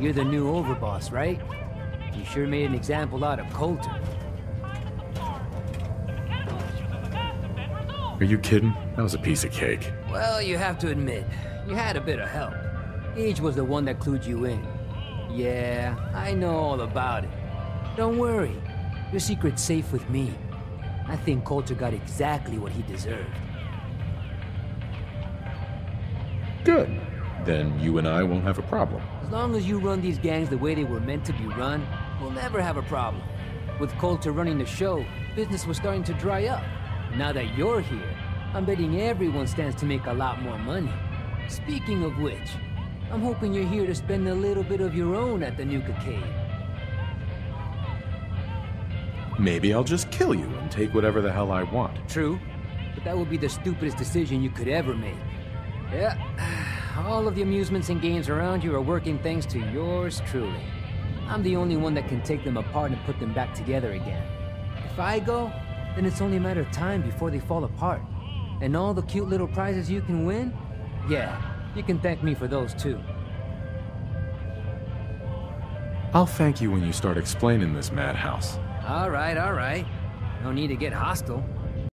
You're the new overboss, right? You sure made an example out of Colter. Are you kidding? That was a piece of cake. Well, you have to admit, you had a bit of help. Gage was the one that clued you in. Yeah, I know all about it. Don't worry, your secret's safe with me. I think Colter got exactly what he deserved. Good. Then you and I won't have a problem. As long as you run these gangs the way they were meant to be run, we'll never have a problem. With Colter running the show, business was starting to dry up. Now that you're here, I'm betting everyone stands to make a lot more money. Speaking of which, I'm hoping you're here to spend a little bit of your own at the Nuka-Cade. Maybe I'll just kill you and take whatever the hell I want. True, but that would be the stupidest decision you could ever make. Yeah, all of the amusements and games around you are working thanks to yours truly. I'm the only one that can take them apart and put them back together again. If I go, then it's only a matter of time before they fall apart. And all the cute little prizes you can win? Yeah, you can thank me for those too. I'll thank you when you start explaining this madhouse. All right, all right. No need to get hostile.